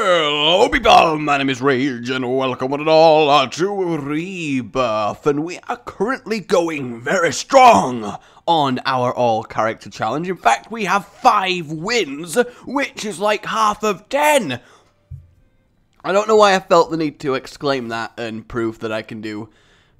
Hello, people! My name is Rage, and welcome one and all uh, to Rebirth. And we are currently going very strong on our all character challenge. In fact, we have five wins, which is like half of ten. I don't know why I felt the need to exclaim that and prove that I can do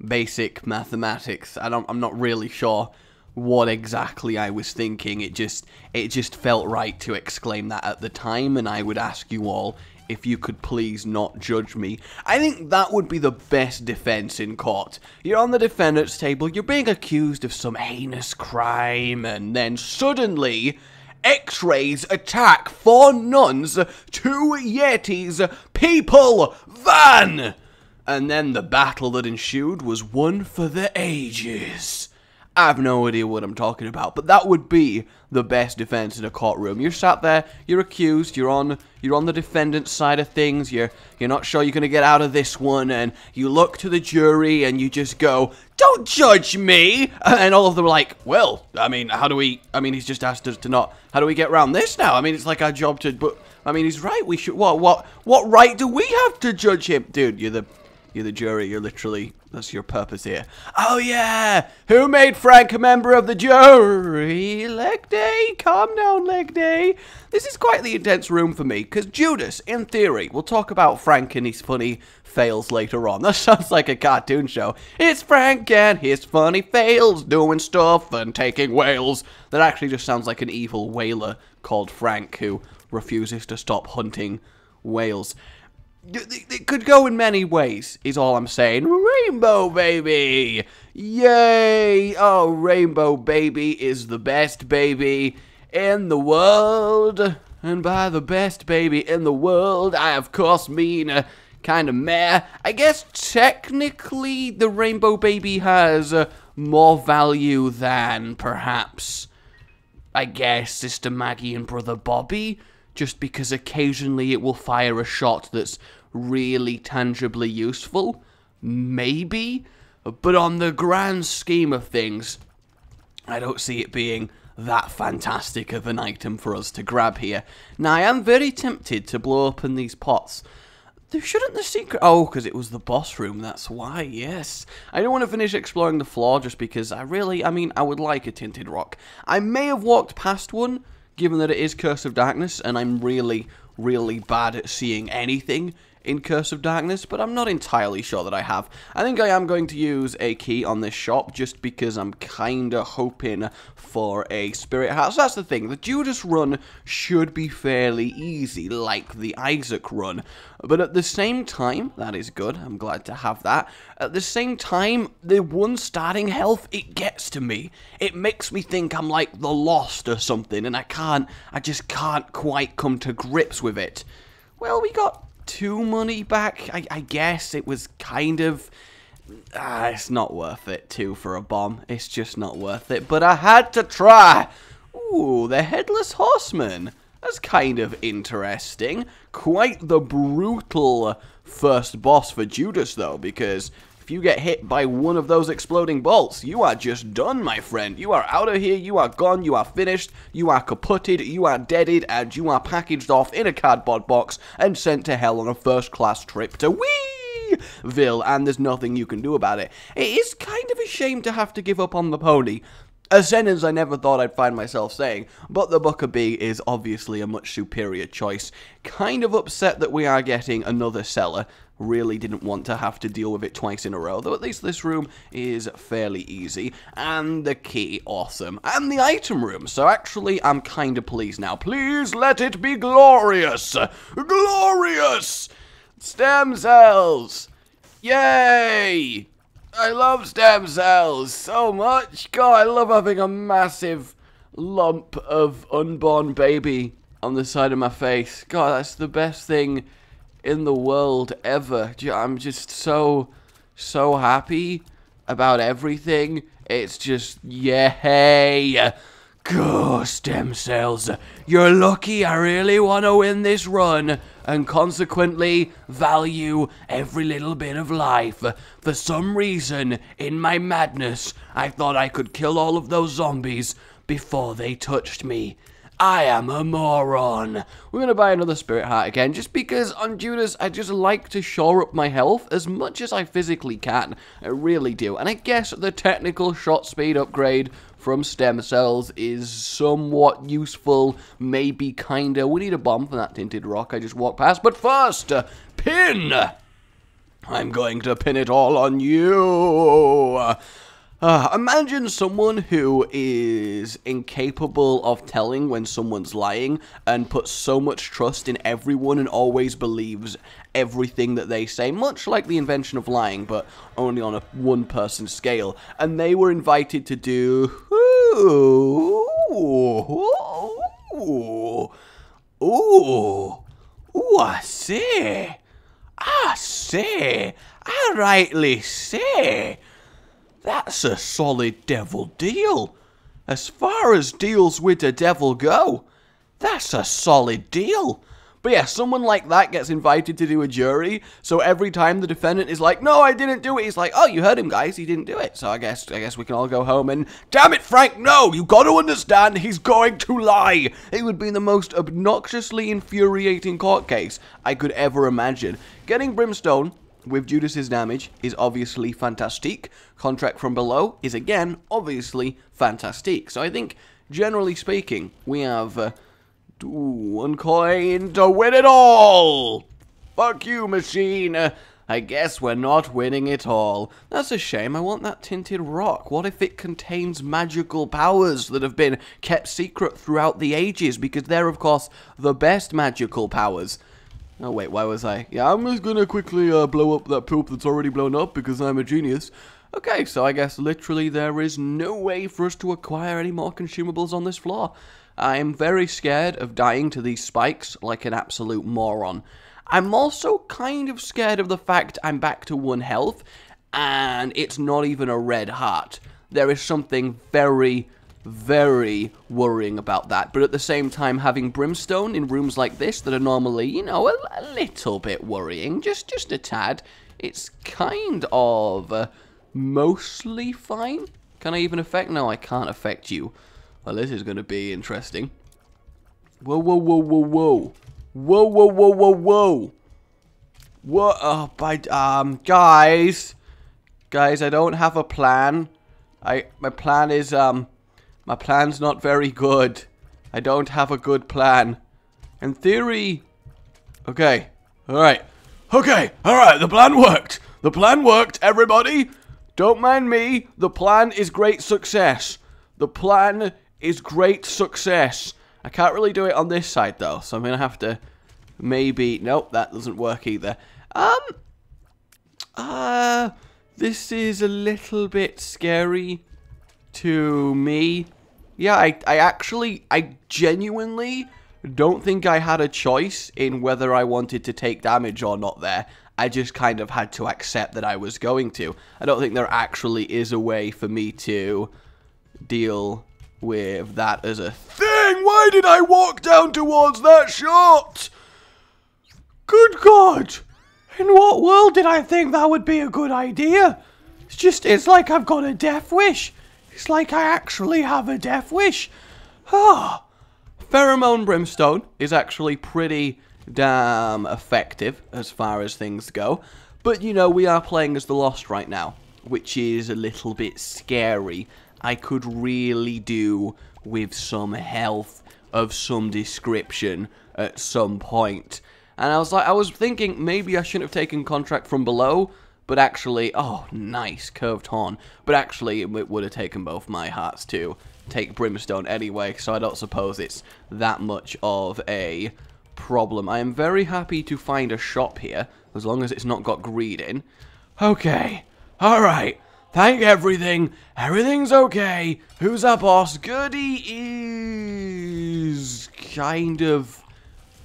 basic mathematics. I don't. I'm not really sure what exactly I was thinking. It just it just felt right to exclaim that at the time, and I would ask you all if you could please not judge me. I think that would be the best defense in court. You're on the defendant's table, you're being accused of some heinous crime, and then suddenly X-rays attack four nuns, two yetis, people, van! And then the battle that ensued was one for the ages. I have no idea what I'm talking about, but that would be the best defense in a courtroom. You're sat there, you're accused, you're on you're on the defendant's side of things, you're you're not sure you're gonna get out of this one, and you look to the jury and you just go, Don't judge me and all of them are like, Well, I mean, how do we I mean he's just asked us to not how do we get around this now? I mean it's like our job to but I mean he's right, we should what what what right do we have to judge him? Dude, you're the you're the jury. You're literally, that's your purpose here. Oh, yeah. Who made Frank a member of the jury? Leg day. Calm down, leg day. This is quite the intense room for me, because Judas, in theory, we'll talk about Frank and his funny fails later on. That sounds like a cartoon show. It's Frank and his funny fails, doing stuff and taking whales. That actually just sounds like an evil whaler called Frank who refuses to stop hunting whales. It could go in many ways, is all I'm saying. Rainbow Baby! Yay! Oh, Rainbow Baby is the best baby in the world. And by the best baby in the world, I of course mean a kind of meh. I guess technically the Rainbow Baby has uh, more value than perhaps, I guess, Sister Maggie and Brother Bobby just because occasionally it will fire a shot that's really tangibly useful? Maybe. But on the grand scheme of things, I don't see it being that fantastic of an item for us to grab here. Now, I am very tempted to blow open these pots. Shouldn't the secret... Oh, because it was the boss room, that's why, yes. I don't want to finish exploring the floor just because I really... I mean, I would like a tinted rock. I may have walked past one, given that it is Curse of Darkness, and I'm really, really bad at seeing anything in Curse of Darkness, but I'm not entirely sure that I have. I think I am going to use a key on this shop just because I'm kinda hoping for a Spirit Heart. So that's the thing, the Judas run should be fairly easy, like the Isaac run. But at the same time, that is good, I'm glad to have that. At the same time, the one starting health, it gets to me. It makes me think I'm like the Lost or something, and I can't, I just can't quite come to grips with it. Well, we got two money back. I, I guess it was kind of... Ah, it's not worth it, too, for a bomb. It's just not worth it. But I had to try. Ooh, the Headless Horseman. That's kind of interesting. Quite the brutal first boss for Judas, though, because if you get hit by one of those exploding bolts, you are just done, my friend. You are out of here, you are gone, you are finished, you are kaputted, you are deaded, and you are packaged off in a cardboard box and sent to hell on a first-class trip to Weeville, and there's nothing you can do about it. It is kind of a shame to have to give up on the pony, a sentence I never thought I'd find myself saying, but the Booker B is obviously a much superior choice. Kind of upset that we are getting another cellar. Really didn't want to have to deal with it twice in a row, though at least this room is fairly easy. And the key, awesome. And the item room, so actually I'm kinda pleased now. Please let it be glorious! Glorious! Stem cells! Yay! I love stem cells so much. God, I love having a massive lump of unborn baby on the side of my face. God, that's the best thing in the world ever. I'm just so, so happy about everything. It's just, yay. Go, stem cells. You're lucky I really want to win this run, and consequently value every little bit of life. For some reason, in my madness, I thought I could kill all of those zombies before they touched me. I am a moron. We're gonna buy another spirit heart again, just because on Judas I just like to shore up my health as much as I physically can. I really do. And I guess the technical shot speed upgrade from stem cells is somewhat useful, maybe kinda. We need a bomb for that tinted rock I just walked past, but first, uh, pin! I'm going to pin it all on you. Uh, imagine someone who is incapable of telling when someone's lying and puts so much trust in everyone and always believes everything that they say, much like the invention of lying, but only on a one person scale. And they were invited to do. Ooh, ooh, ooh, ooh, I see. I see. I rightly say. That's a solid devil deal. As far as deals with the devil go, that's a solid deal. But yeah, someone like that gets invited to do a jury, so every time the defendant is like, "No, I didn't do it," he's like, "Oh, you heard him, guys. He didn't do it." So I guess I guess we can all go home and, damn it, Frank, no, you got to understand, he's going to lie. It would be the most obnoxiously infuriating court case I could ever imagine. Getting Brimstone with Judas's damage is obviously fantastic. Contract from below is again obviously fantastic. So I think, generally speaking, we have. Uh, one coin to win it all! Fuck you, machine! I guess we're not winning it all. That's a shame, I want that tinted rock. What if it contains magical powers that have been kept secret throughout the ages? Because they're, of course, the best magical powers. Oh, wait, why was I? Yeah, I'm just gonna quickly uh, blow up that poop that's already blown up because I'm a genius. Okay, so I guess literally there is no way for us to acquire any more consumables on this floor. I am very scared of dying to these spikes like an absolute moron. I'm also kind of scared of the fact I'm back to one health and it's not even a red heart. There is something very, very worrying about that. But at the same time, having brimstone in rooms like this that are normally, you know, a, a little bit worrying, just just a tad, it's kind of uh, mostly fine. Can I even affect? No, I can't affect you. Well, this is going to be interesting. Whoa, whoa, whoa, whoa, whoa. Whoa, whoa, whoa, whoa, whoa. What? Oh, by, um, guys. Guys, I don't have a plan. I, my plan is, um, my plan's not very good. I don't have a good plan. In theory, okay, alright. Okay, alright, the plan worked. The plan worked, everybody. Don't mind me, the plan is great success. The plan is great success. I can't really do it on this side though, so I'm gonna have to maybe nope, that doesn't work either. Um uh this is a little bit scary to me. Yeah, I I actually I genuinely don't think I had a choice in whether I wanted to take damage or not there. I just kind of had to accept that I was going to. I don't think there actually is a way for me to deal with that as a thing. Why did I walk down towards that shot? Good God. In what world did I think that would be a good idea? It's just, it's like I've got a death wish. It's like I actually have a death wish. Ah. Pheromone Brimstone is actually pretty damn effective as far as things go. But, you know, we are playing as the Lost right now, which is a little bit scary I could really do with some health of some description at some point. And I was like, I was thinking maybe I shouldn't have taken contract from below, but actually, oh, nice, curved horn. But actually, it would have taken both my hearts to take Brimstone anyway, so I don't suppose it's that much of a problem. I am very happy to find a shop here, as long as it's not got greed in. Okay, alright. Thank everything. Everything's okay. Who's our boss? Gurdy is kind of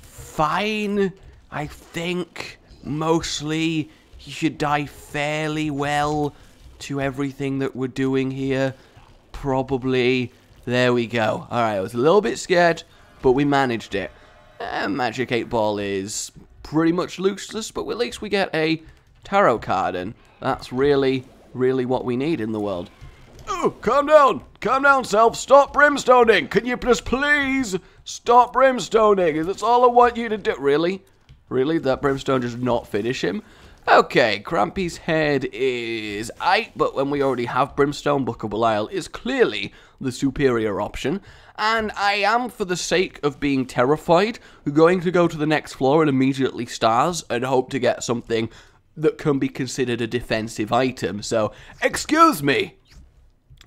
fine, I think. Mostly, he should die fairly well to everything that we're doing here. Probably. There we go. Alright, I was a little bit scared, but we managed it. Uh, Magic 8 Ball is pretty much useless, but at least we get a tarot card, and that's really really what we need in the world. Oh, calm down. Calm down, self. Stop brimstoning. Can you just please Stop brimstoning. That's all I want you to do. Really? Really? That brimstone does not finish him? Okay, Krampus' head is eight, but when we already have Brimstone, Book of Belial is clearly the superior option. And I am, for the sake of being terrified, going to go to the next floor and immediately stars and hope to get something that can be considered a defensive item. So, excuse me.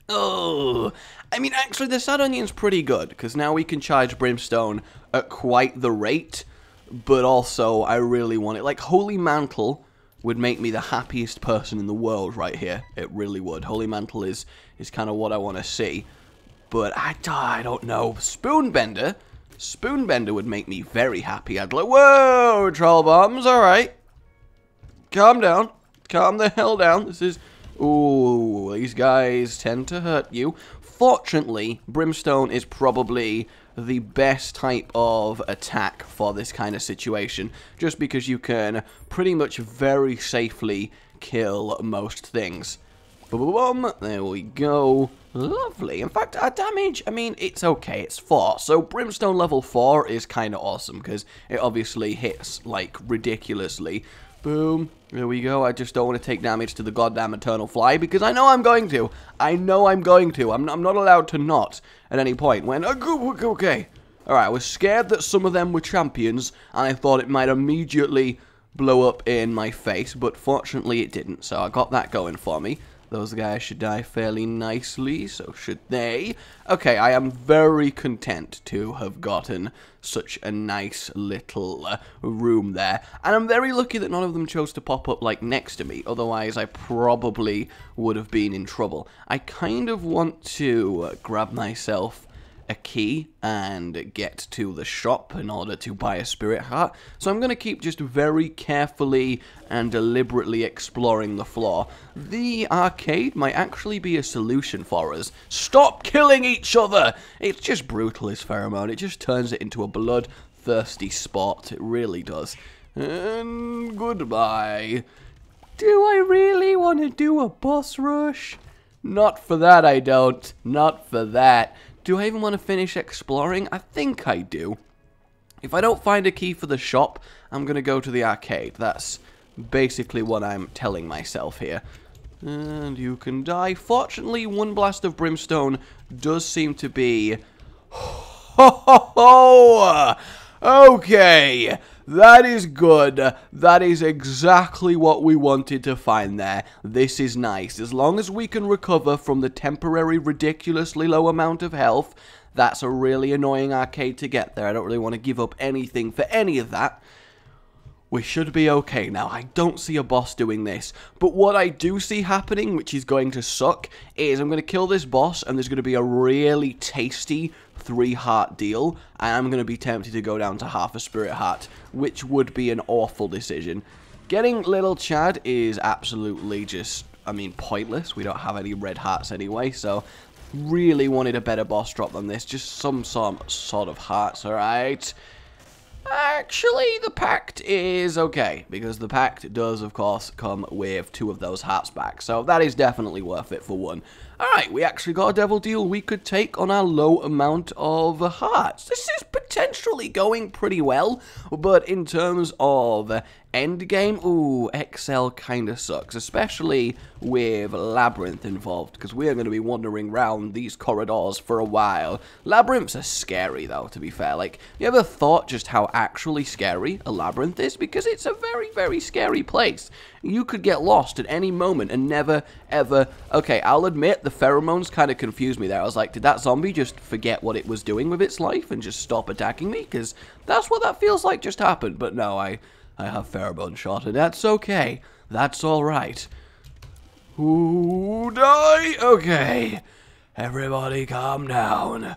Oh, I mean, actually, the Sad Onion's pretty good, because now we can charge Brimstone at quite the rate, but also, I really want it. Like, Holy Mantle would make me the happiest person in the world right here. It really would. Holy Mantle is, is kind of what I want to see. But I, I don't know. Spoonbender? Spoonbender would make me very happy. I'd like, whoa, troll bombs, alright. Calm down. Calm the hell down. This is... Ooh, these guys tend to hurt you. Fortunately, Brimstone is probably the best type of attack for this kind of situation, just because you can pretty much very safely kill most things. Boom, there we go. Lovely. In fact, our damage, I mean, it's okay. It's 4. So Brimstone level 4 is kind of awesome because it obviously hits, like, ridiculously. Boom. There we go. I just don't want to take damage to the goddamn Eternal Fly because I know I'm going to. I know I'm going to. I'm, I'm not allowed to not at any point. When, uh, okay. Alright, I was scared that some of them were champions and I thought it might immediately blow up in my face, but fortunately it didn't, so I got that going for me. Those guys should die fairly nicely, so should they. Okay, I am very content to have gotten such a nice little uh, room there. And I'm very lucky that none of them chose to pop up, like, next to me. Otherwise, I probably would have been in trouble. I kind of want to uh, grab myself a key and get to the shop in order to buy a spirit heart. So I'm going to keep just very carefully and deliberately exploring the floor. The arcade might actually be a solution for us. Stop killing each other! It's just brutal, this pheromone. It just turns it into a bloodthirsty spot. It really does. And goodbye. Do I really want to do a boss rush? Not for that, I don't. Not for that. Do I even want to finish exploring? I think I do. If I don't find a key for the shop, I'm going to go to the arcade. That's basically what I'm telling myself here. And you can die. Fortunately, one blast of brimstone does seem to be... Ho ho ho! Okay, that is good. That is exactly what we wanted to find there. This is nice. As long as we can recover from the temporary ridiculously low amount of health, that's a really annoying arcade to get there. I don't really want to give up anything for any of that. We should be okay now. I don't see a boss doing this. But what I do see happening, which is going to suck, is I'm going to kill this boss and there's going to be a really tasty three heart deal, I'm going to be tempted to go down to half a spirit heart, which would be an awful decision. Getting little Chad is absolutely just, I mean, pointless. We don't have any red hearts anyway, so really wanted a better boss drop than this. Just some sort, sort of hearts, alright? Actually, the Pact is okay, because the Pact does, of course, come with two of those hearts back, so that is definitely worth it for one. Alright, we actually got a devil deal we could take on our low amount of hearts. This is potentially going pretty well, but in terms of Endgame, ooh, XL kind of sucks, especially with Labyrinth involved, because we are going to be wandering around these corridors for a while. Labyrinths are scary, though, to be fair. Like, you ever thought just how actually scary a labyrinth is? Because it's a very, very scary place. You could get lost at any moment and never, ever... Okay, I'll admit, the pheromones kind of confused me there. I was like, did that zombie just forget what it was doing with its life and just stop attacking me? Because that's what that feels like just happened. But no, I, I have pheromone shot, and that's okay. That's alright. Who die? Okay. Everybody calm down.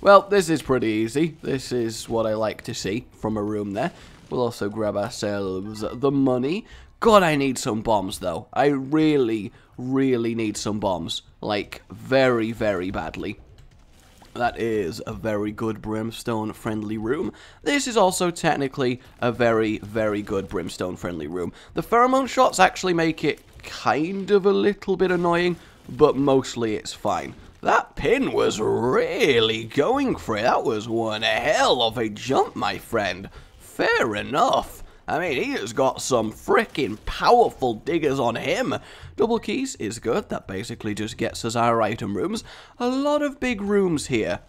Well, this is pretty easy. This is what I like to see from a room there. We'll also grab ourselves the money. God, I need some bombs, though. I really, really need some bombs. Like, very, very badly. That is a very good brimstone-friendly room. This is also technically a very, very good brimstone-friendly room. The pheromone shots actually make it kind of a little bit annoying, but mostly it's fine. That pin was really going for it. That was one hell of a jump, my friend. Fair enough. I mean, he has got some freaking powerful diggers on him. Double keys is good. That basically just gets us our item rooms. A lot of big rooms here.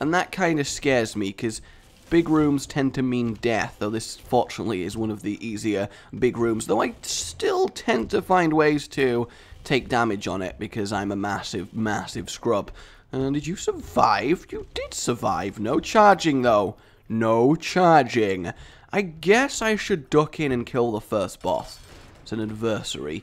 And that kind of scares me, because big rooms tend to mean death, though this fortunately is one of the easier big rooms, though I still tend to find ways to take damage on it, because I'm a massive, massive scrub. Uh, did you survive? You did survive. No charging, though. No charging. I guess I should duck in and kill the first boss. It's an adversary.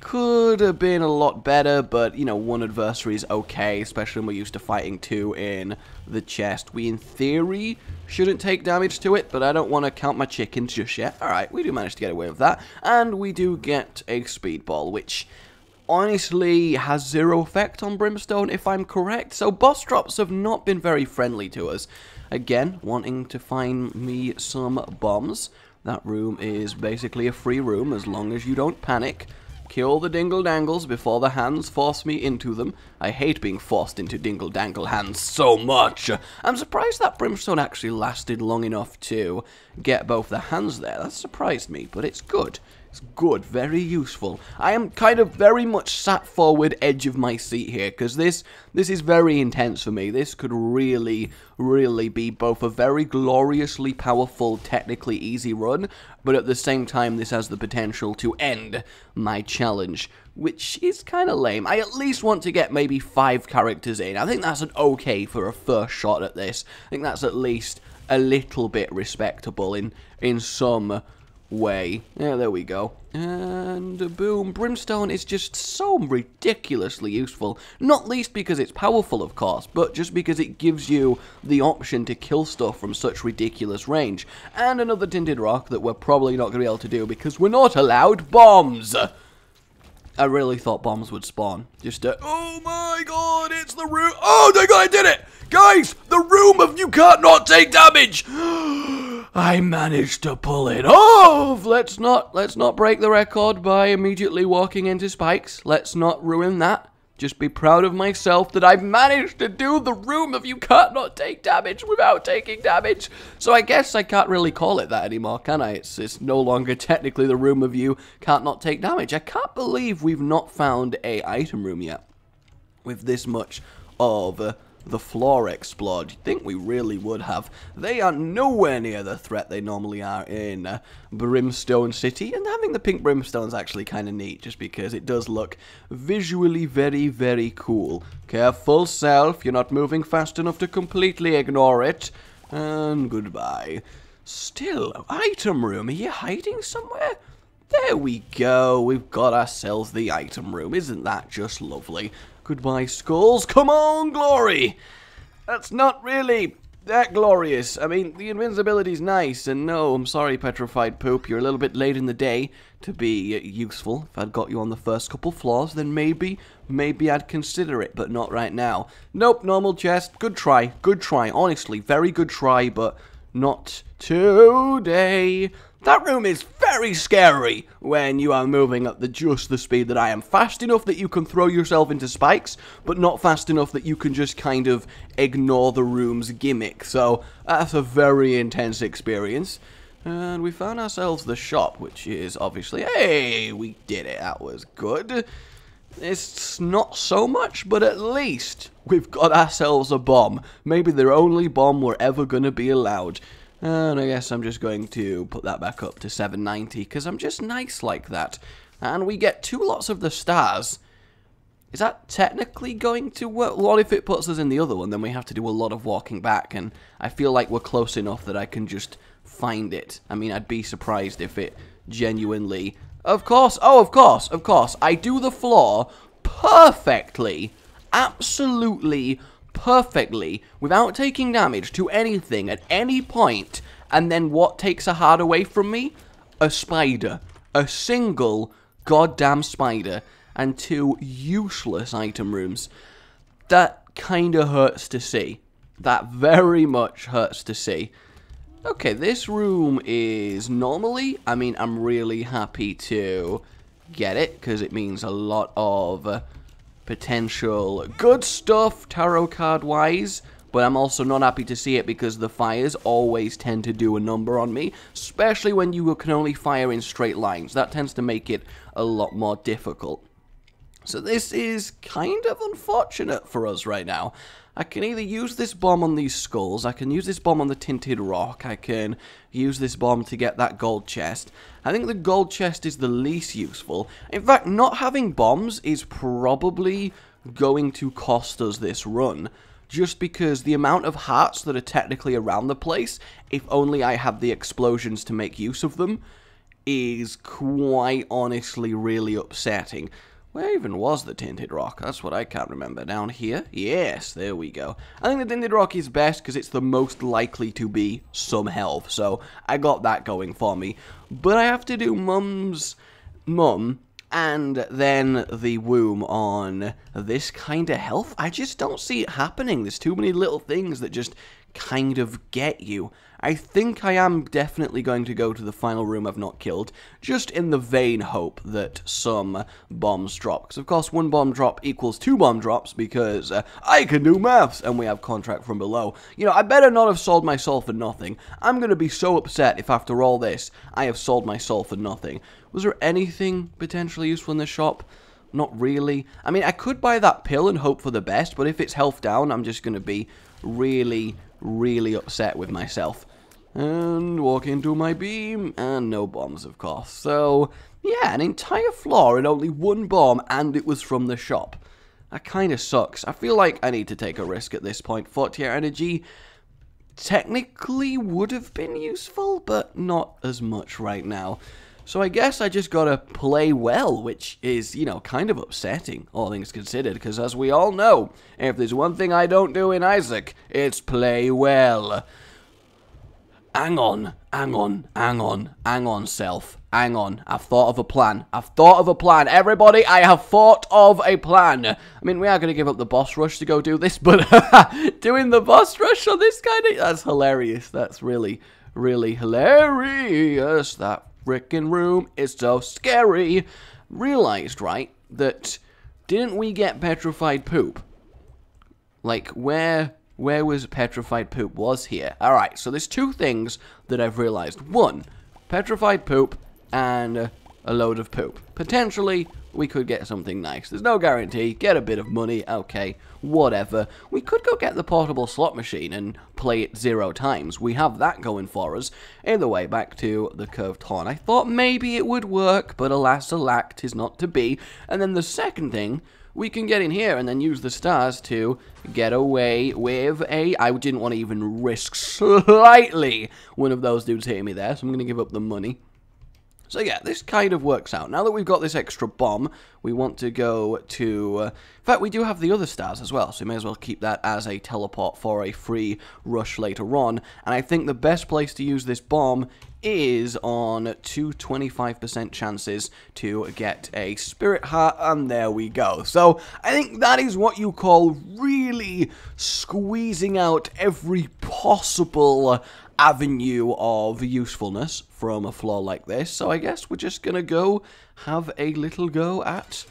Could have been a lot better, but, you know, one adversary is okay, especially when we're used to fighting two in the chest. We, in theory, shouldn't take damage to it, but I don't want to count my chickens just yet. Alright, we do manage to get away with that. And we do get a speed ball, which honestly has zero effect on Brimstone, if I'm correct. So boss drops have not been very friendly to us. Again, wanting to find me some bombs. That room is basically a free room as long as you don't panic. Kill the dingle dangles before the hands force me into them. I hate being forced into dingle dangle hands so much. I'm surprised that brimstone actually lasted long enough to get both the hands there. That surprised me, but it's good. It's good, very useful. I am kind of very much sat forward edge of my seat here, because this, this is very intense for me. This could really, really be both a very gloriously powerful, technically easy run, but at the same time this has the potential to end my challenge, which is kind of lame. I at least want to get maybe five characters in. I think that's an okay for a first shot at this. I think that's at least a little bit respectable in, in some way. Yeah, there we go. And uh, boom, Brimstone is just so ridiculously useful. Not least because it's powerful, of course, but just because it gives you the option to kill stuff from such ridiculous range. And another Tinted Rock that we're probably not going to be able to do because we're not allowed bombs! I really thought bombs would spawn. Just a, oh my god, it's the room. Oh my god, I did it! Guys, the room of you can't not take damage! I managed to pull it off. Let's not let's not break the record by immediately walking into spikes. Let's not ruin that. Just be proud of myself that I've managed to do the room of you can't not take damage without taking damage. So I guess I can't really call it that anymore, can I? It's, it's no longer technically the room of you can't not take damage. I can't believe we've not found a item room yet with this much of uh, the floor explode. You'd think we really would have. They are nowhere near the threat they normally are in Brimstone City, and having the pink brimstone is actually kind of neat, just because it does look visually very, very cool. Careful, self, you're not moving fast enough to completely ignore it. And goodbye. Still, item room, are you hiding somewhere? There we go, we've got ourselves the item room. Isn't that just lovely? Goodbye, skulls. Come on, glory! That's not really that glorious. I mean, the invincibility's nice, and no, I'm sorry, Petrified Poop, you're a little bit late in the day to be uh, useful. If I'd got you on the first couple floors, then maybe, maybe I'd consider it, but not right now. Nope, normal chest. Good try, good try. Honestly, very good try, but not today. That room is very scary when you are moving at the just the speed that I am. Fast enough that you can throw yourself into spikes, but not fast enough that you can just kind of ignore the room's gimmick. So that's a very intense experience. And we found ourselves the shop, which is obviously, hey, we did it. That was good. It's not so much, but at least we've got ourselves a bomb. Maybe the only bomb we're ever going to be allowed. And I guess I'm just going to put that back up to 790 because I'm just nice like that. And we get two lots of the stars. Is that technically going to work? What if it puts us in the other one? Then we have to do a lot of walking back. And I feel like we're close enough that I can just find it. I mean, I'd be surprised if it genuinely... Of course, oh, of course, of course. I do the floor perfectly. Absolutely perfectly without taking damage to anything at any point, and then what takes a heart away from me? A spider. A single goddamn spider. And two useless item rooms. That kinda hurts to see. That very much hurts to see. Okay, this room is normally, I mean, I'm really happy to get it, because it means a lot of potential good stuff tarot card wise. But I'm also not happy to see it because the fires always tend to do a number on me, especially when you can only fire in straight lines. That tends to make it a lot more difficult. So this is kind of unfortunate for us right now. I can either use this bomb on these skulls, I can use this bomb on the tinted rock, I can use this bomb to get that gold chest. I think the gold chest is the least useful. In fact, not having bombs is probably going to cost us this run. Just because the amount of hearts that are technically around the place, if only I have the explosions to make use of them, is quite honestly really upsetting. Where even was the Tinted Rock? That's what I can't remember. Down here? Yes, there we go. I think the Tinted Rock is best because it's the most likely to be some health. So I got that going for me. But I have to do Mum's Mum and then the womb on this kind of health. I just don't see it happening. There's too many little things that just kind of get you. I think I am definitely going to go to the final room I've not killed, just in the vain hope that some bombs drop. Because, of course, one bomb drop equals two bomb drops because uh, I can do maths and we have contract from below. You know, I better not have sold my soul for nothing. I'm going to be so upset if after all this I have sold my soul for nothing. Was there anything potentially useful in the shop? Not really. I mean, I could buy that pill and hope for the best, but if it's health down, I'm just going to be really, really upset with myself. And walk into my beam, and no bombs, of course. So, yeah, an entire floor and only one bomb, and it was from the shop. That kind of sucks. I feel like I need to take a risk at this point. Fortier Energy technically would have been useful, but not as much right now. So I guess I just gotta play well, which is, you know, kind of upsetting, all things considered, because as we all know, if there's one thing I don't do in Isaac, it's play well. Hang on, hang on, hang on, hang on, self. Hang on, I've thought of a plan. I've thought of a plan. Everybody, I have thought of a plan. I mean, we are going to give up the boss rush to go do this, but doing the boss rush on this kind of... That's hilarious. That's really, really hilarious. That freaking room is so scary. Realized, right, that didn't we get petrified poop? Like, where where was petrified poop was here? Alright, so there's two things that I've realized. One, petrified poop and a load of poop. Potentially, we could get something nice. There's no guarantee. Get a bit of money, okay, whatever. We could go get the portable slot machine and play it zero times. We have that going for us. Either way, back to the curved horn. I thought maybe it would work, but alas, alack, tis not to be. And then the second thing we can get in here and then use the stars to get away with a... I didn't want to even risk slightly one of those dudes hitting me there, so I'm going to give up the money. So yeah, this kind of works out. Now that we've got this extra bomb, we want to go to... Uh, in fact, we do have the other stars as well, so we may as well keep that as a teleport for a free rush later on. And I think the best place to use this bomb is on two 25% chances to get a spirit heart, and there we go. So I think that is what you call really squeezing out every possible avenue of usefulness from a floor like this. So I guess we're just gonna go have a little go at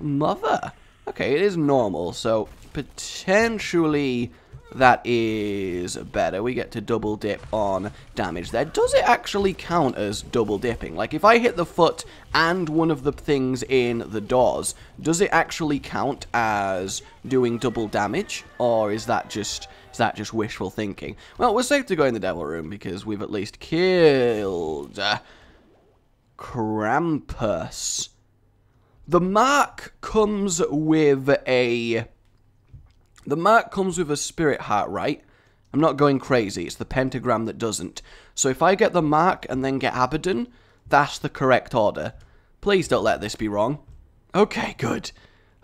Mother. Okay, it is normal, so potentially that is better. We get to double dip on damage there. Does it actually count as double dipping? Like, if I hit the foot and one of the things in the doors, does it actually count as doing double damage? Or is that just... That just wishful thinking? Well, we're safe to go in the devil room because we've at least killed... Uh, Krampus. The mark comes with a the mark comes with a spirit heart, right? I'm not going crazy. It's the pentagram that doesn't. So if I get the mark and then get Abaddon, that's the correct order. Please don't let this be wrong. Okay, good.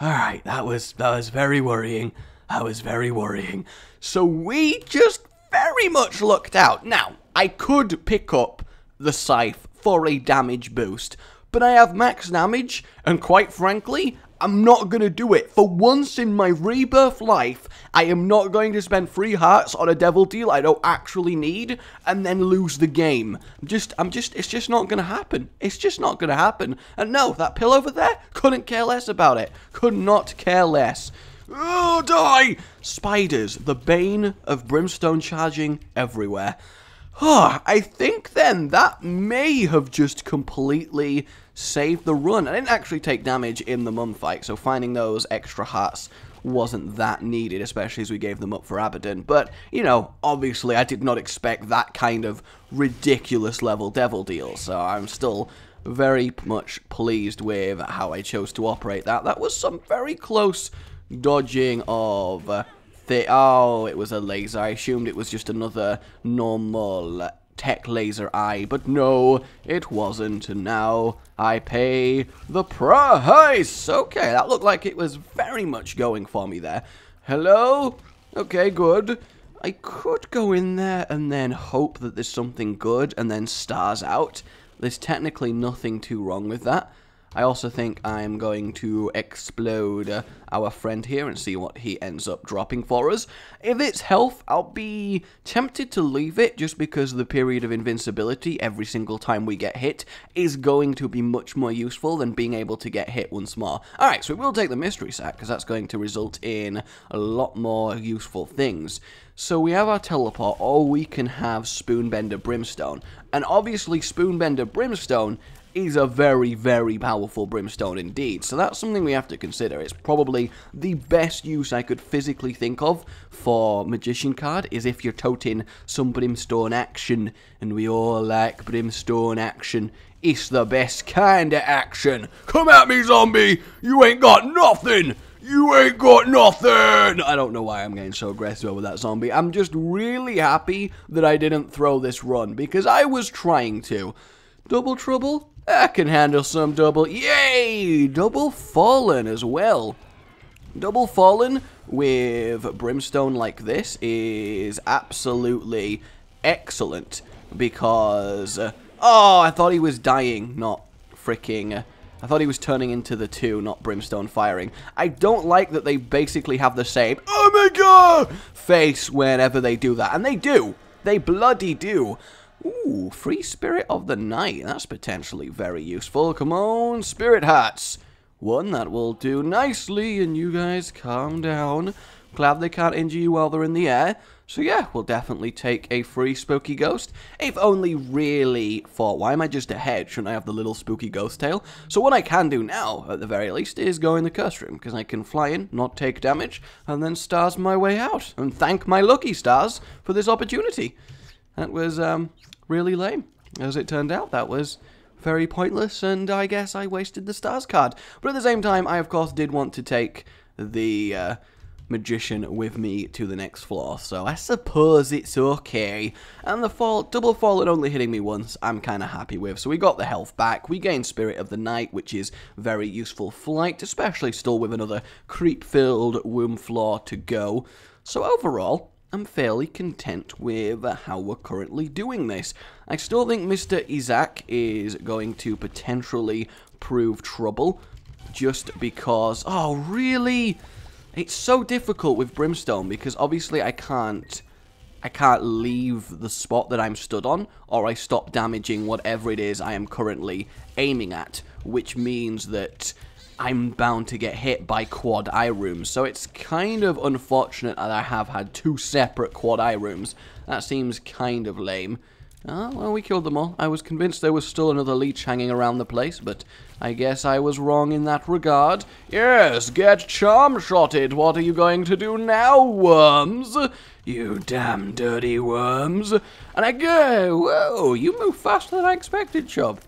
Alright, that was that was very worrying. That was very worrying. So we just very much lucked out. Now, I could pick up the scythe for a damage boost, but I have max damage, and quite frankly, I'm not gonna do it. For once in my rebirth life, I am not going to spend three hearts on a devil deal I don't actually need and then lose the game. Just, I'm just, it's just not gonna happen. It's just not gonna happen. And no, that pill over there, couldn't care less about it. Could not care less. Oh, die! Spiders, the bane of brimstone charging everywhere. Oh, I think then that may have just completely saved the run. I didn't actually take damage in the mum fight, so finding those extra hearts wasn't that needed, especially as we gave them up for Abaddon. But, you know, obviously I did not expect that kind of ridiculous level devil deal, so I'm still very much pleased with how I chose to operate that. That was some very close dodging of... Uh, oh, it was a laser. I assumed it was just another normal tech laser eye, but no, it wasn't, and now I pay the price! Okay, that looked like it was very much going for me there. Hello? Okay, good. I could go in there and then hope that there's something good and then stars out. There's technically nothing too wrong with that. I also think I'm going to explode our friend here and see what he ends up dropping for us. If it's health, I'll be tempted to leave it just because the period of invincibility every single time we get hit is going to be much more useful than being able to get hit once more. Alright, so we will take the mystery sack because that's going to result in a lot more useful things. So we have our teleport, or we can have Spoonbender Brimstone. And obviously Spoonbender Brimstone is a very, very powerful brimstone indeed. So that's something we have to consider. It's probably the best use I could physically think of for Magician card is if you're toting some brimstone action, and we all like brimstone action. It's the best kind of action. Come at me, zombie! You ain't got nothing! You ain't got nothing! I don't know why I'm getting so aggressive over that zombie. I'm just really happy that I didn't throw this run, because I was trying to. Double trouble? I can handle some double. Yay! Double fallen as well. Double fallen with brimstone like this is absolutely excellent because. Uh, oh, I thought he was dying, not freaking. Uh, I thought he was turning into the two, not brimstone firing. I don't like that they basically have the same Omega face whenever they do that, and they do. They bloody do. Ooh, free Spirit of the Night. That's potentially very useful. Come on, Spirit Hats. One that will do nicely, and you guys calm down. Glad they can't injure you while they're in the air. So yeah, we'll definitely take a free Spooky Ghost. If only really for, why am I just ahead? Shouldn't I have the little Spooky Ghost tail? So what I can do now, at the very least, is go in the curse room, because I can fly in, not take damage, and then stars my way out. And thank my lucky stars for this opportunity. That was, um, really lame. As it turned out, that was very pointless, and I guess I wasted the stars card. But at the same time, I of course did want to take the uh, magician with me to the next floor, so I suppose it's okay. And the fall, double fall and only hitting me once, I'm kind of happy with. So we got the health back, we gained Spirit of the Night, which is very useful flight, especially still with another creep-filled womb floor to go. So overall, I'm fairly content with how we're currently doing this. I still think Mr. Isaac is going to potentially prove trouble, just because... Oh, really? It's so difficult with Brimstone, because obviously I can't... I can't leave the spot that I'm stood on, or I stop damaging whatever it is I am currently aiming at, which means that I'm bound to get hit by quad eye rooms. So it's kind of unfortunate that I have had two separate quad eye rooms. That seems kind of lame. Oh, well, we killed them all. I was convinced there was still another leech hanging around the place, but I guess I was wrong in that regard. Yes, get charm-shotted. What are you going to do now, worms? You damn dirty worms. And I go, whoa, you move faster than I expected, Chub.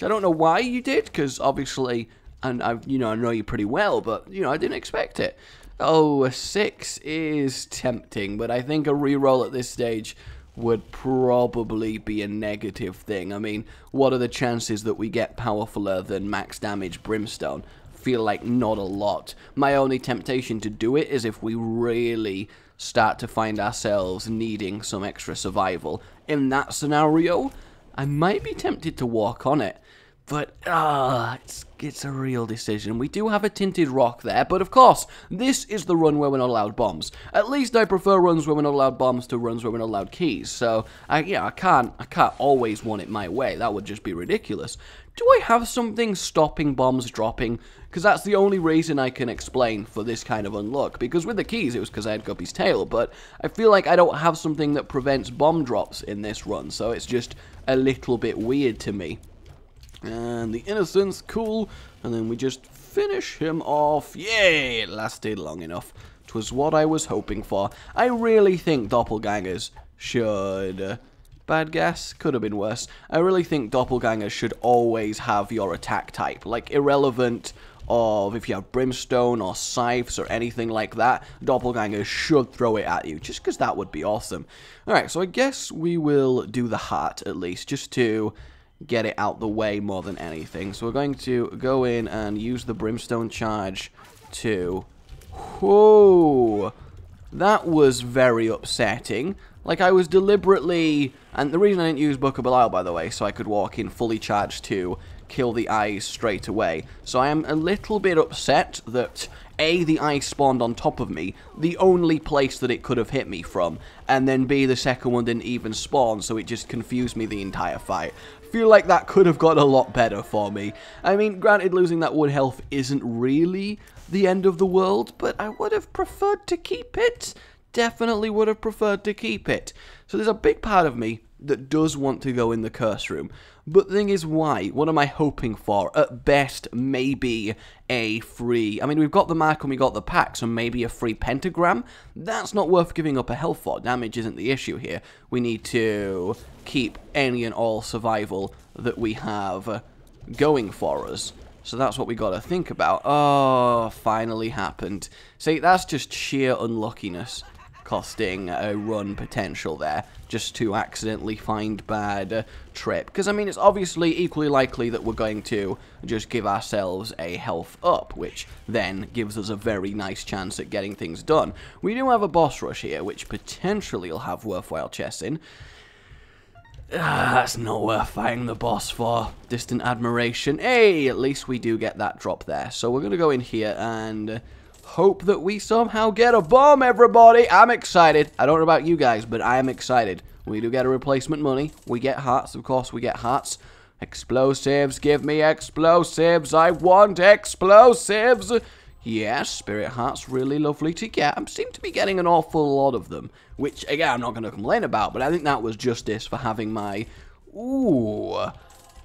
I don't know why you did, because obviously and I, you know, I know you pretty well, but you know, I didn't expect it. Oh, a six is tempting, but I think a reroll at this stage would probably be a negative thing. I mean, what are the chances that we get powerfuler than max damage Brimstone? Feel like not a lot. My only temptation to do it is if we really start to find ourselves needing some extra survival. In that scenario, I might be tempted to walk on it. But, ah, uh, it's, it's a real decision. We do have a tinted rock there, but of course, this is the run where we're not allowed bombs. At least I prefer runs where we're not allowed bombs to runs where we're not allowed keys. So, I, yeah, I can't, I can't always want it my way. That would just be ridiculous. Do I have something stopping bombs dropping? Because that's the only reason I can explain for this kind of unluck. Because with the keys, it was because I had Guppy's tail, but I feel like I don't have something that prevents bomb drops in this run, so it's just a little bit weird to me. And the innocence, cool. And then we just finish him off. Yay! It lasted long enough. It was what I was hoping for. I really think doppelgangers should... Uh, bad guess, could have been worse. I really think doppelgangers should always have your attack type. Like, irrelevant of if you have brimstone or scythes or anything like that, doppelgangers should throw it at you, just because that would be awesome. Alright, so I guess we will do the heart, at least, just to get it out the way more than anything. So we're going to go in and use the Brimstone Charge to... Whoa! That was very upsetting. Like, I was deliberately... And the reason I didn't use Book of Belial, by the way, so I could walk in fully charged to kill the eyes straight away. So I am a little bit upset that A, the ice spawned on top of me, the only place that it could have hit me from, and then B, the second one didn't even spawn, so it just confused me the entire fight feel like that could have got a lot better for me. I mean, granted, losing that one health isn't really the end of the world, but I would have preferred to keep it. Definitely would have preferred to keep it. So there's a big part of me that does want to go in the curse room. But the thing is, why? What am I hoping for? At best, maybe a free... I mean, we've got the mark and we got the Pact, so maybe a free pentagram? That's not worth giving up a health for. Damage isn't the issue here. We need to keep any and all survival that we have going for us. So that's what we got to think about. Oh, finally happened. See, that's just sheer unluckiness costing a run potential there just to accidentally find bad trip. Because, I mean, it's obviously equally likely that we're going to just give ourselves a health up, which then gives us a very nice chance at getting things done. We do have a boss rush here, which potentially will have worthwhile chests in. Ah, that's not worth fighting the boss for. Distant admiration. Hey, at least we do get that drop there. So we're going to go in here and hope that we somehow get a bomb, everybody. I'm excited. I don't know about you guys, but I am excited. We do get a replacement money. We get hearts. Of course, we get hearts. Explosives. Give me explosives. I want explosives. Yes, Spirit Hearts, really lovely to get. I seem to be getting an awful lot of them, which, again, I'm not going to complain about, but I think that was justice for having my... Ooh,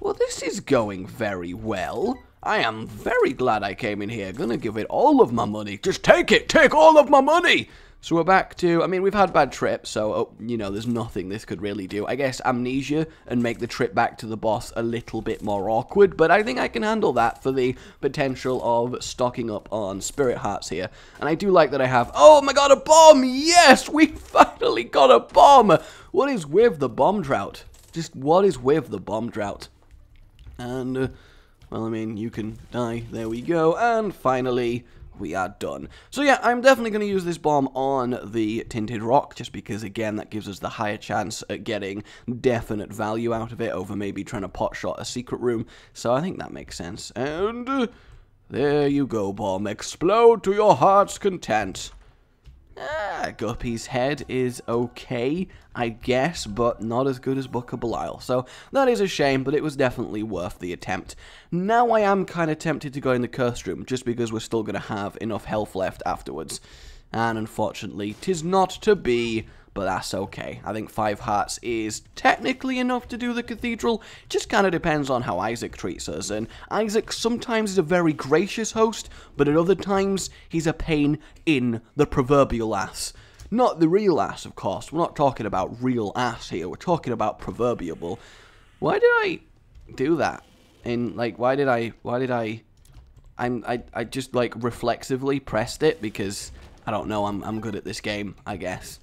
well, this is going very well. I am very glad I came in here. Gonna give it all of my money. Just take it! Take all of my money! So we're back to, I mean, we've had bad trips, so, oh, you know, there's nothing this could really do. I guess amnesia and make the trip back to the boss a little bit more awkward, but I think I can handle that for the potential of stocking up on spirit hearts here. And I do like that I have, oh my god, a bomb! Yes, we finally got a bomb! What is with the bomb drought? Just what is with the bomb drought? And, uh, well, I mean, you can die. There we go. And finally, we are done. So yeah, I'm definitely going to use this bomb on the Tinted Rock, just because, again, that gives us the higher chance at getting definite value out of it over maybe trying to pot shot a secret room. So I think that makes sense. And there you go, bomb. Explode to your heart's content. Ah, Guppy's head is okay, I guess, but not as good as Book of Belial. So that is a shame, but it was definitely worth the attempt. Now I am kind of tempted to go in the Cursed Room, just because we're still going to have enough health left afterwards. And unfortunately, tis not to be but that's okay. I think five hearts is technically enough to do the cathedral, just kind of depends on how Isaac treats us, and Isaac sometimes is a very gracious host, but at other times he's a pain in the proverbial ass. Not the real ass, of course, we're not talking about real ass here, we're talking about proverbial. Why did I do that? And, like, why did I, why did I, I'm, I, I just, like, reflexively pressed it because, I don't know, I'm, I'm good at this game, I guess.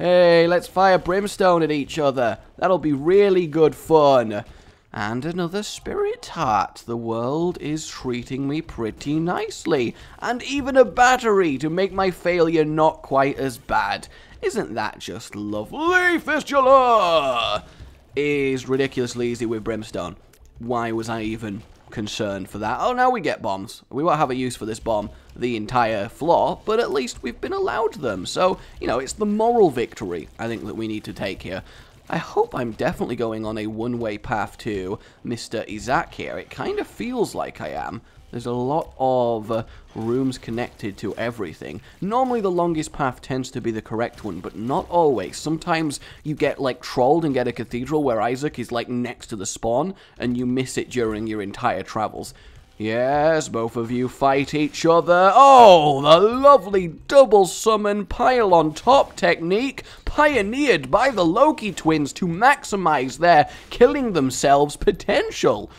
Hey, let's fire brimstone at each other. That'll be really good fun. And another spirit heart. The world is treating me pretty nicely. And even a battery to make my failure not quite as bad. Isn't that just lovely? Fistula is ridiculously easy with brimstone. why was I even concerned for that? Oh, now we get bombs. We won't have a use for this bomb the entire floor, but at least we've been allowed them. So, you know, it's the moral victory, I think, that we need to take here. I hope I'm definitely going on a one-way path to Mr. Isaac here. It kind of feels like I am. There's a lot of uh, rooms connected to everything. Normally the longest path tends to be the correct one, but not always. Sometimes you get like trolled and get a cathedral where Isaac is like next to the spawn, and you miss it during your entire travels. Yes, both of you fight each other. Oh, the lovely double summon pile on top technique pioneered by the Loki twins to maximize their killing themselves potential.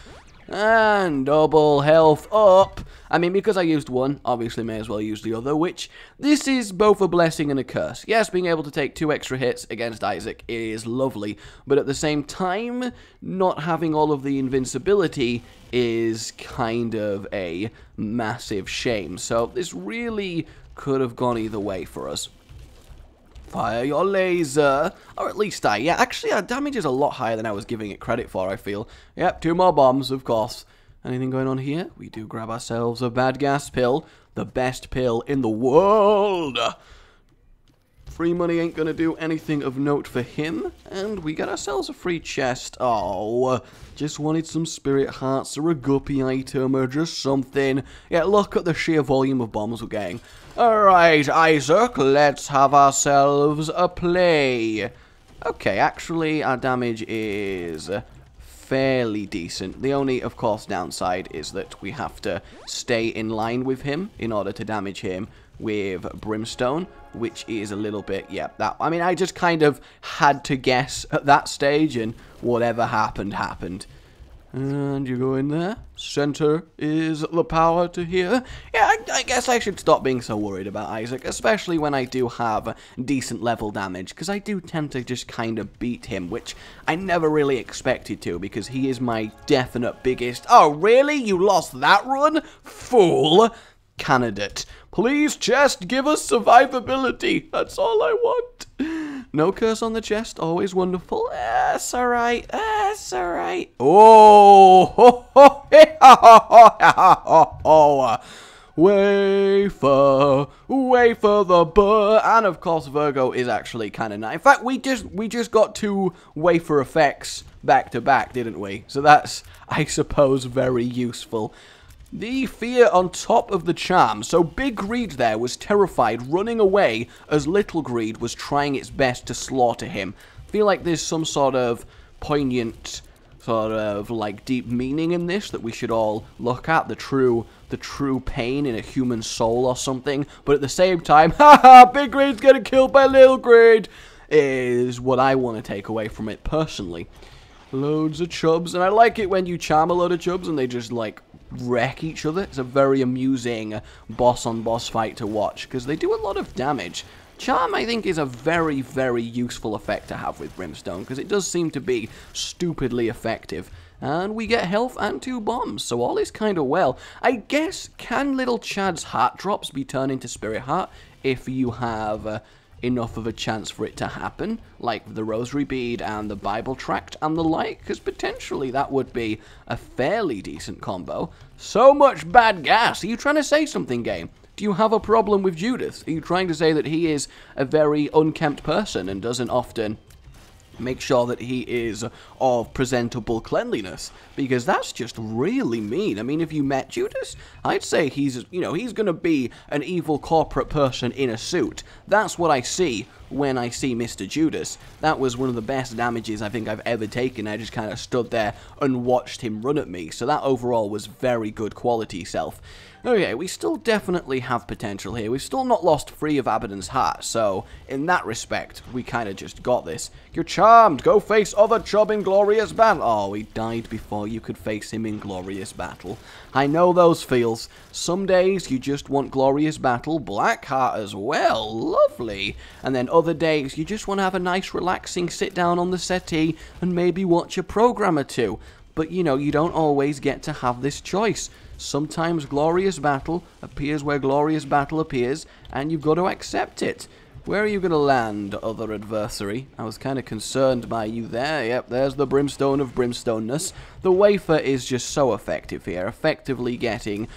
And double health up. I mean, because I used one, obviously may as well use the other, which this is both a blessing and a curse. Yes, being able to take two extra hits against Isaac is lovely, but at the same time, not having all of the invincibility is kind of a massive shame. So this really could have gone either way for us. Fire your laser. Or at least I. Yeah, actually, our damage is a lot higher than I was giving it credit for, I feel. Yep, two more bombs, of course. Anything going on here? We do grab ourselves a bad gas pill. The best pill in the world. Free money ain't gonna do anything of note for him. And we get ourselves a free chest. Oh, just wanted some spirit hearts or a guppy item or just something. Yeah, look at the sheer volume of bombs we're getting. Alright, Isaac, let's have ourselves a play. Okay, actually, our damage is fairly decent. The only, of course, downside is that we have to stay in line with him in order to damage him with Brimstone, which is a little bit, yeah, that, I mean, I just kind of had to guess at that stage, and whatever happened, happened. And you go in there. Center is the power to here. Yeah, I, I, guess I should stop being so worried about Isaac, especially when I do have decent level damage, because I do tend to just kind of beat him, which I never really expected to, because he is my definite biggest... Oh, really? You lost that run? Fool! Candidate. Please, chest, give us survivability. That's all I want. No curse on the chest, always wonderful. That's alright, that's alright. Oh, ho, ho, ho, ho, ho, Wafer, wafer the burr, and of course Virgo is actually kind of nice. In fact, we just we just got two wafer effects back to back, didn't we? So that's, I suppose, very useful. The fear on top of the charm, so Big Greed there was terrified, running away as Little Greed was trying its best to slaughter him. I feel like there's some sort of poignant, sort of like deep meaning in this that we should all look at, the true, the true pain in a human soul or something, but at the same time, haha, Big Greed's getting killed by Little Greed, is what I want to take away from it personally. Loads of chubs, and I like it when you charm a load of chubs and they just like wreck each other. It's a very amusing boss-on-boss -boss fight to watch, because they do a lot of damage. Charm, I think, is a very, very useful effect to have with Brimstone, because it does seem to be stupidly effective. And we get health and two bombs, so all is kind of well. I guess, can little Chad's heart drops be turned into Spirit Heart if you have... Uh, enough of a chance for it to happen, like the Rosary Bead and the Bible Tract and the like, because potentially that would be a fairly decent combo. So much bad gas! Are you trying to say something, game? Do you have a problem with Judas? Are you trying to say that he is a very unkempt person and doesn't often make sure that he is of presentable cleanliness because that's just really mean. I mean, if you met Judas, I'd say he's, you know, he's going to be an evil corporate person in a suit. That's what I see when I see Mr. Judas. That was one of the best damages I think I've ever taken. I just kind of stood there and watched him run at me. So that overall was very good quality self. Okay, we still definitely have potential here. We've still not lost free of Abaddon's heart, so in that respect, we kind of just got this. You're charmed! Go face other Chub in glorious battle! Oh, he died before you could face him in glorious battle. I know those feels. Some days you just want glorious battle, black heart as well, lovely. And then other days you just want to have a nice relaxing sit down on the settee and maybe watch a program or two. But you know, you don't always get to have this choice. Sometimes glorious battle appears where glorious battle appears, and you've got to accept it. Where are you going to land, other adversary? I was kind of concerned by you there. Yep, there's the brimstone of brimstoneness. The wafer is just so effective here. Effectively getting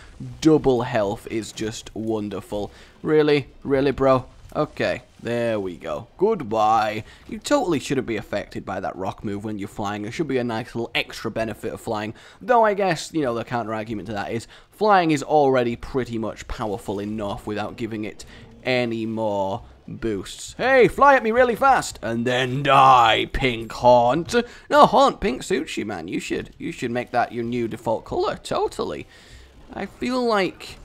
double health is just wonderful. Really? Really, bro? Okay, there we go. Goodbye. You totally shouldn't be affected by that rock move when you're flying. There should be a nice little extra benefit of flying. Though I guess, you know, the counter-argument to that is flying is already pretty much powerful enough without giving it any more boosts. Hey, fly at me really fast and then die, pink haunt. No, haunt, pink suits you, man. You should you should make that your new default color. Totally. I feel like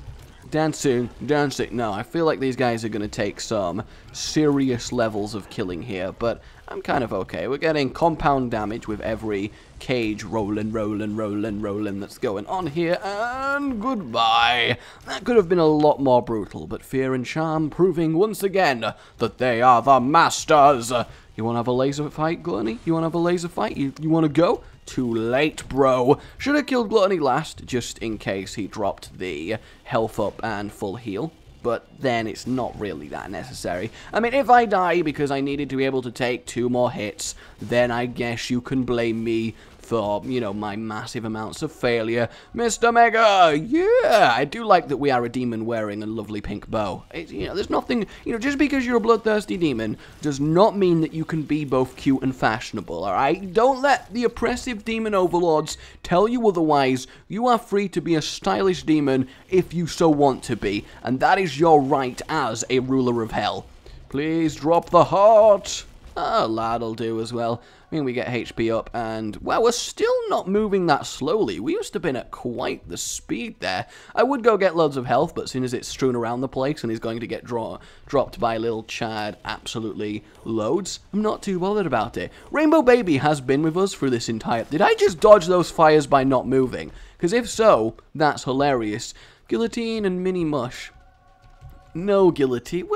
Dancing, dancing. No, I feel like these guys are going to take some serious levels of killing here, but I'm kind of okay. We're getting compound damage with every cage rolling, rolling, rolling, rolling that's going on here, and goodbye. That could have been a lot more brutal, but Fear and Charm proving once again that they are the masters. You want to have a laser fight, Gluttony? You want to have a laser fight? You, you want to go? Too late, bro. Should have killed Gluttony last, just in case he dropped the health up and full heal. But then it's not really that necessary. I mean, if I die because I needed to be able to take two more hits, then I guess you can blame me for, you know, my massive amounts of failure. Mr. Mega, yeah, I do like that we are a demon wearing a lovely pink bow. You know, there's nothing, you know, just because you're a bloodthirsty demon does not mean that you can be both cute and fashionable, alright? Don't let the oppressive demon overlords tell you otherwise. You are free to be a stylish demon if you so want to be, and that is your right as a ruler of hell. Please drop the heart. Oh, lad'll do as well. I mean, we get HP up, and, well, we're still not moving that slowly. We used to have been at quite the speed there. I would go get loads of health, but as soon as it's strewn around the place and he's going to get draw dropped by little Chad absolutely loads, I'm not too bothered about it. Rainbow Baby has been with us for this entire... Did I just dodge those fires by not moving? Because if so, that's hilarious. Guillotine and Mini Mush. No guillotine.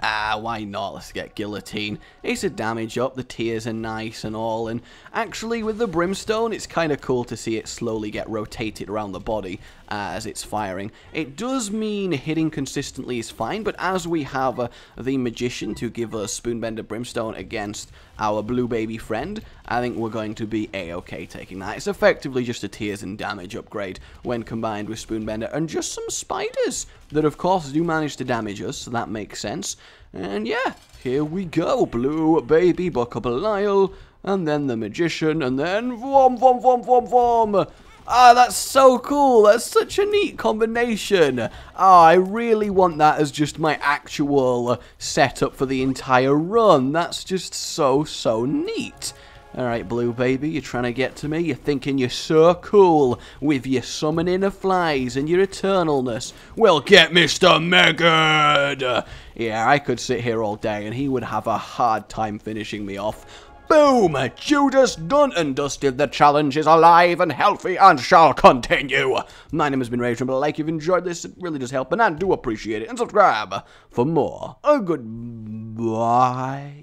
Ah, why not? Let's get Guillotine. It's a damage up, the tears are nice and all, and actually with the Brimstone, it's kind of cool to see it slowly get rotated around the body as it's firing. It does mean hitting consistently is fine, but as we have uh, the Magician to give us Spoonbender Brimstone against our blue baby friend, I think we're going to be a-okay taking that. It's effectively just a tears and damage upgrade when combined with Spoonbender, and just some spiders that of course do manage to damage us, so that makes sense. And yeah, here we go, blue baby Buckable and then the Magician, and then vom vom vom vom vom! Ah, that's so cool. That's such a neat combination. Ah, I really want that as just my actual setup for the entire run. That's just so, so neat. Alright, Blue Baby, you're trying to get to me? You're thinking you're so cool with your summoning of flies and your eternalness. Well, get Mr. Megad! Yeah, I could sit here all day and he would have a hard time finishing me off. Boom! Judas done and dusted. The challenge is alive and healthy and shall continue. My name has been Rage, but like you've enjoyed this, it really does help, and I do appreciate it. And subscribe for more. A goodbye.